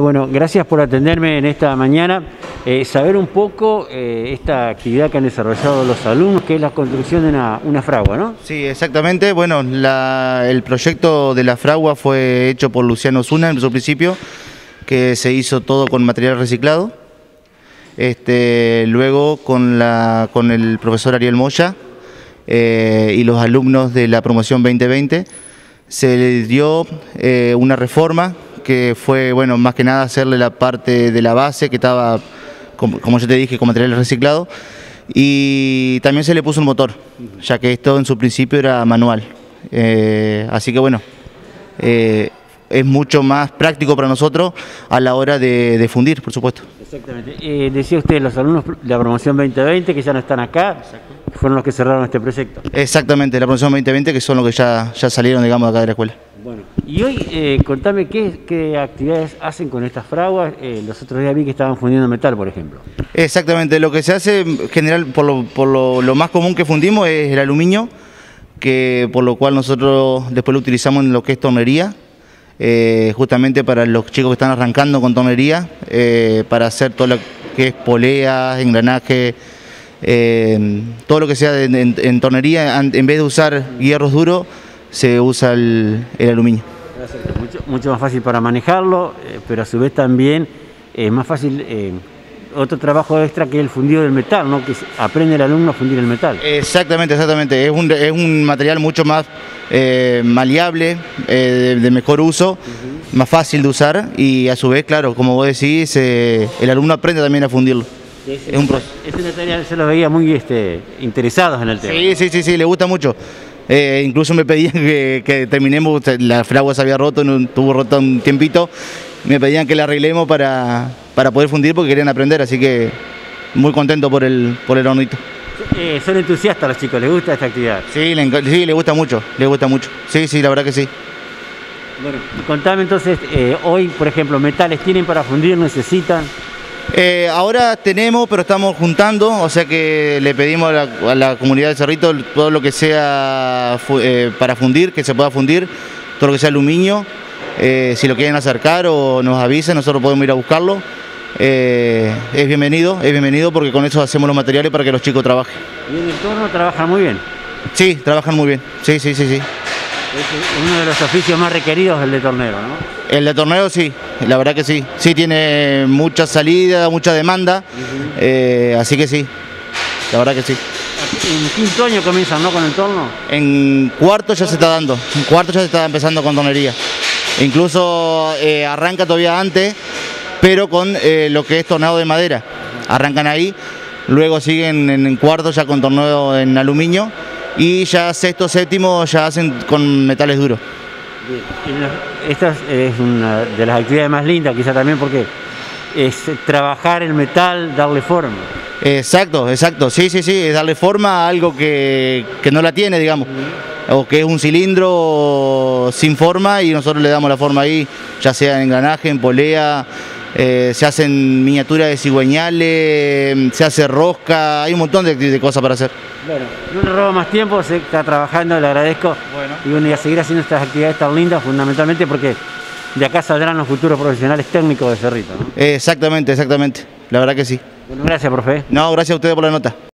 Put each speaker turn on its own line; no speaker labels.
Bueno, gracias por atenderme en esta mañana. Eh, saber un poco eh, esta actividad que han desarrollado los alumnos, que es la construcción de una, fragua, ¿no?
Sí, exactamente. Bueno, el proyecto de la fragua fue hecho por Luciano Zuna en su principio, que se hizo todo con material reciclado. Este, luego con, la, con el profesor Ariel Moya eh, y los alumnos de la promoción 2020 se les dio una reforma que fue, bueno, más que nada hacerle la parte de la base que estaba, como, yo te dije, con material reciclado. Y también se le puso un motor, ya que esto en su principio era manual. Eh, así que bueno, eh, es mucho más práctico para nosotros a la hora de, fundir, por supuesto.
Exactamente. Eh, decía usted, los alumnos de la promoción 2020 que ya no están acá, fueron los que cerraron este proyecto.
Exactamente, la promoción 2020 que son los que ya, ya salieron, digamos, de acá de la escuela.
Y hoy eh, contame qué, actividades hacen con estas fraguas. Eh, los otros días vi que estaban fundiendo metal, por ejemplo.
Exactamente, lo que se hace general, por, lo, más común que fundimos es el aluminio, que por lo cual nosotros después lo utilizamos en lo que es tornería, eh, justamente para los chicos que están arrancando con tornería, para hacer todo lo que es poleas, engranaje, todo lo que sea en, en tornería, en vez de usar hierros duros, se usa el, aluminio.
Mucho, más fácil para manejarlo, eh, pero a su vez también es más fácil eh, otro trabajo extra que el fundido del metal, ¿no? que aprende el alumno a fundir el metal.
Exactamente, exactamente. Es un, es un material mucho más eh, maleable, de, mejor uso, más fácil de usar y a su vez, claro, como vos decís, el alumno aprende también a fundirlo.
es un ese material se lo veía muy este, interesados en el tema.
Sí, sí, sí, sí, le gusta mucho. Eh, incluso me pedían que, terminemos, la fragua se había roto, no, tuvo roto un tiempito, me pedían que la arreglemos para, para poder fundir porque querían aprender, así que muy contento por el, por el hornito.
Eh, son entusiastas los chicos, ¿les gusta esta actividad?
Sí, le, sí, le gusta mucho, le gusta mucho. Sí, sí, la verdad que sí.
Bueno, contame entonces, eh, hoy, por ejemplo, metales tienen para fundir, necesitan.
Eh, ahora tenemos, pero estamos juntando, o sea que le pedimos a la, comunidad de Cerrito todo lo que sea eh, para fundir, que se pueda fundir, todo lo que sea aluminio, eh, si lo quieren acercar o nos avisen, nosotros podemos ir a buscarlo. es bienvenido, es bienvenido porque con eso hacemos los materiales para que los chicos trabajen.
¿Y en el entorno trabajan muy bien?
Sí, trabajan muy bien, sí, sí, sí, sí.
Es uno de los oficios más requeridos el de tornero, ¿no?
El de torneo sí, la verdad que sí. Sí tiene mucha salida, mucha demanda, eh, así que sí, la verdad que sí.
¿En quinto año comienzan, no, con el torno?
En cuarto ya se está dando, en cuarto ya se está empezando con tornería. Incluso eh, arranca todavía antes, pero con eh, lo que es tornado de madera. Arrancan ahí, luego siguen en cuarto ya con torneo en aluminio y ya sexto, séptimo ya hacen con metales duros.
Esta es una de las actividades más lindas, quizá también porque es trabajar el metal, darle forma.
Exacto, exacto, sí, sí, sí, es darle forma a algo que, no la tiene, digamos, o que es un cilindro sin forma y nosotros le damos la forma ahí, ya sea en engranaje, en polea, eh, se hacen miniaturas de cigüeñales, se hace rosca, hay un montón de, cosas para hacer.
Bueno, no le robo más tiempo, se está trabajando, le agradezco. Y bueno, y a seguir haciendo estas actividades tan lindas, fundamentalmente porque de acá saldrán los futuros profesionales técnicos de Cerrito.
Exactamente, exactamente, la verdad que sí.
Bueno, gracias, profe.
No, gracias a ustedes por la nota.